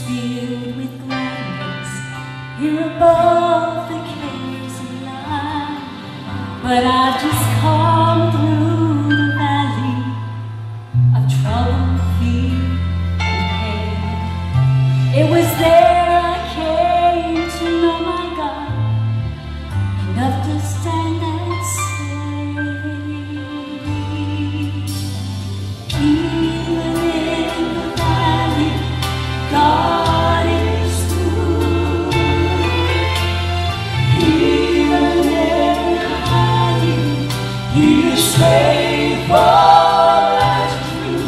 filled with gladness here above the caves of life. But I just He is faithful true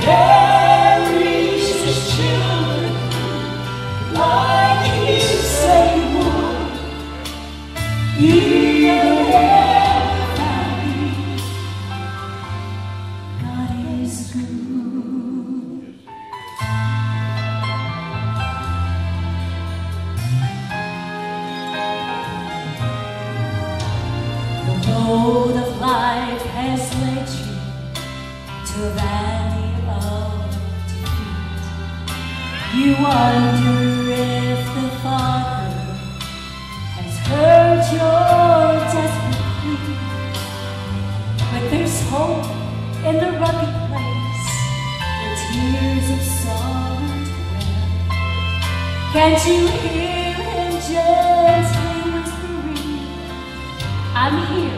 carries his children like. He road of life has led you to a valley of defeat. You wonder if the Father has heard your desperate plea. But there's hope in the rugged place where tears of sorrow dwell. Can't you hear him just? I'm here.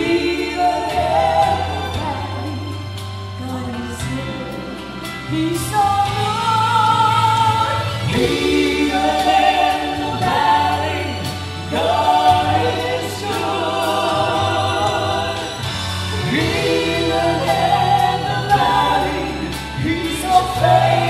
Say